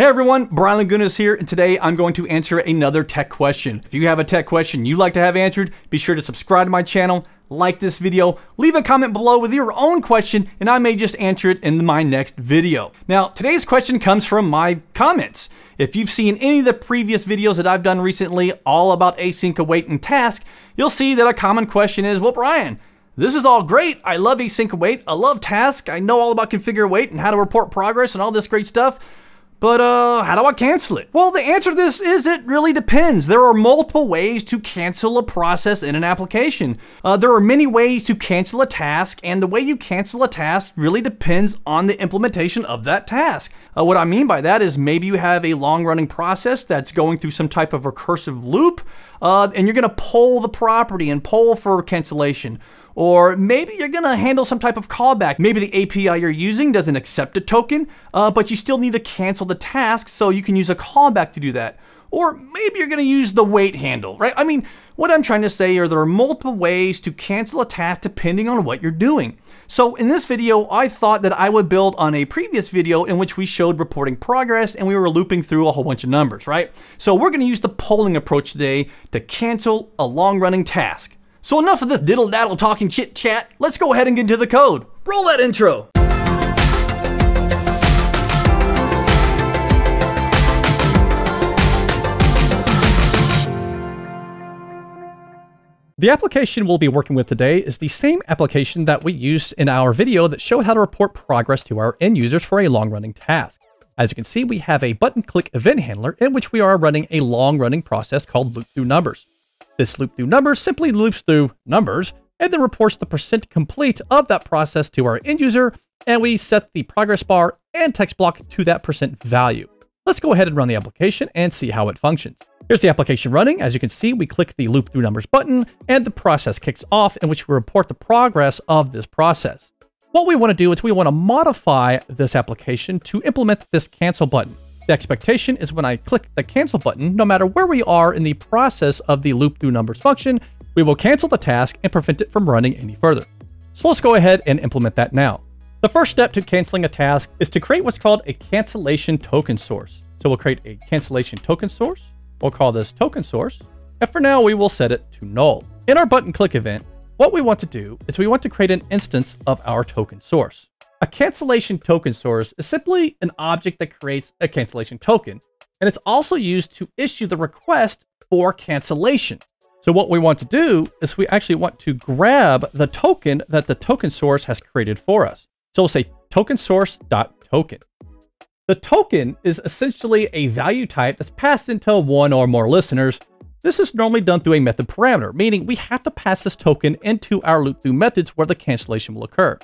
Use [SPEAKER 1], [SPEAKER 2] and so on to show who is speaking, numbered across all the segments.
[SPEAKER 1] Hey everyone, Brian Lagunas here, and today I'm going to answer another tech question. If you have a tech question you'd like to have answered, be sure to subscribe to my channel, like this video, leave a comment below with your own question, and I may just answer it in my next video. Now, today's question comes from my comments. If you've seen any of the previous videos that I've done recently, all about async await and task, you'll see that a common question is, well, Brian, this is all great. I love async await. I love task. I know all about configure await and how to report progress and all this great stuff. But uh, how do I cancel it? Well, the answer to this is it really depends. There are multiple ways to cancel a process in an application. Uh, there are many ways to cancel a task, and the way you cancel a task really depends on the implementation of that task. Uh, what I mean by that is maybe you have a long running process that's going through some type of recursive loop, uh, and you're going to poll the property and poll for cancellation. Or maybe you're to handle some type of callback. Maybe the API you're using doesn't accept a token, uh, but you still need to cancel the task so you can use a callback to do that. Or maybe you're to use the wait handle, right? I mean, what I'm trying to say are there are multiple ways to cancel a task depending on what you're doing. So in this video, I thought that I would build on a previous video in which we showed reporting progress and we were looping through a whole bunch of numbers, right? So we're to use the polling approach today to cancel a long running task. So enough of this diddle daddle talking chit chat. Let's go ahead and get into the code. Roll that intro.
[SPEAKER 2] The application we'll be working with today is the same application that we used in our video that showed how to report progress to our end users for a long-running task. As you can see, we have a button-click event handler in which we are running a long-running process called loop through numbers. This loop through numbers simply loops through numbers and then reports the percent complete of that process to our end user, and we set the progress bar and text block to that percent value. Let's go ahead and run the application and see how it functions. Here's the application running. As you can see, we click the loop through numbers button and the process kicks off in which we report the progress of this process. What we want to do is we want to modify this application to implement this cancel button. The expectation is when I click the cancel button, no matter where we are in the process of the loop through numbers function, we will cancel the task and prevent it from running any further. So let's go ahead and implement that now. The first step to canceling a task is to create what's called a cancellation token source. So we'll create a cancellation token source. We'll call this token source. And for now, we will set it to null. In our button click event, what we want to do is we want to create an instance of our token source. A cancellation token source is simply an object that creates a cancellation token, and it's also used to issue the request for cancellation. So what we want to do is we actually want to grab the token that the token source has created for us. So we'll say token source.token. The token is essentially a value type that's passed into one or more listeners. This is normally done through a method parameter, meaning we have to pass this token into our loop through methods where the cancellation will occur.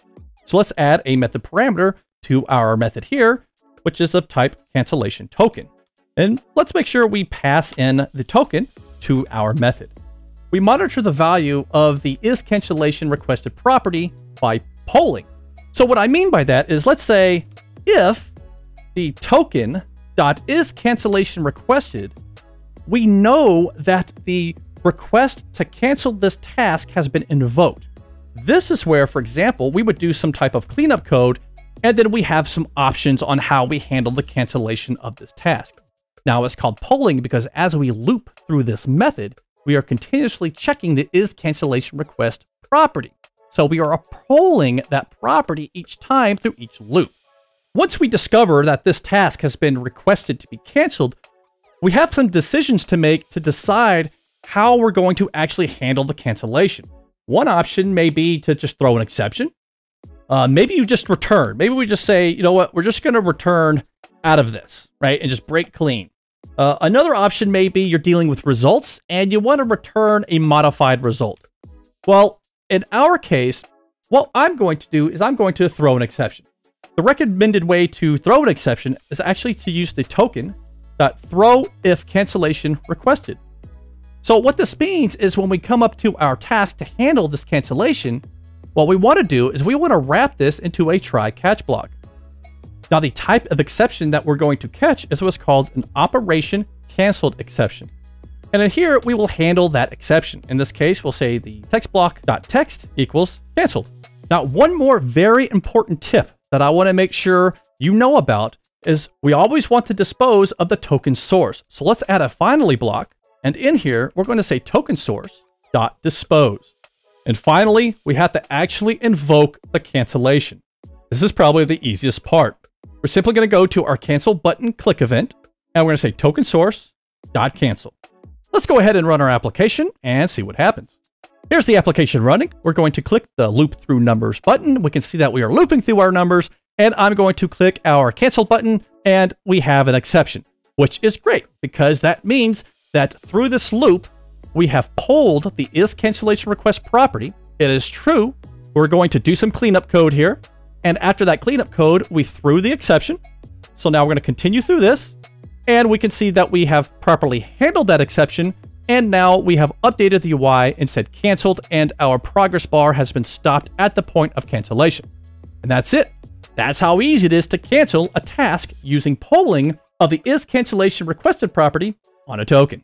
[SPEAKER 2] So let's add a method parameter to our method here, which is of type cancellation token. And let's make sure we pass in the token to our method. We monitor the value of the is cancellation requested property by polling. So what I mean by that is let's say if the token dot is cancellation requested, we know that the request to cancel this task has been invoked. This is where, for example, we would do some type of cleanup code, and then we have some options on how we handle the cancellation of this task. Now it's called polling because as we loop through this method, we are continuously checking the is cancellation request property. So we are polling that property each time through each loop. Once we discover that this task has been requested to be canceled, we have some decisions to make to decide how we're going to actually handle the cancellation. One option may be to just throw an exception. Uh, maybe you just return. Maybe we just say, you know what, we're just going to return out of this, right? And just break clean. Uh, another option may be you're dealing with results and you want to return a modified result. Well, in our case, what I'm going to do is I'm going to throw an exception. The recommended way to throw an exception is actually to use the token throw if cancellation requested. So what this means is when we come up to our task to handle this cancellation, what we want to do is we want to wrap this into a try catch block. Now the type of exception that we're going to catch is what's called an operation canceled exception. And in here, we will handle that exception. In this case, we'll say the text block.text equals canceled. Now, one more very important tip that I want to make sure you know about is we always want to dispose of the token source. So let's add a finally block. And in here, we're going to say token source dot dispose. And finally, we have to actually invoke the cancellation. This is probably the easiest part. We're simply going to go to our cancel button click event, and we're going to say token source dot cancel. Let's go ahead and run our application and see what happens. Here's the application running. We're going to click the loop through numbers button. We can see that we are looping through our numbers and I'm going to click our cancel button and we have an exception, which is great because that means that through this loop, we have pulled the is cancellation request property. It is true. We're going to do some cleanup code here. And after that cleanup code, we threw the exception. So now we're going to continue through this and we can see that we have properly handled that exception. And now we have updated the UI and said canceled and our progress bar has been stopped at the point of cancellation. And that's it. That's how easy it is to cancel a task using polling of the is cancellation requested property on a token.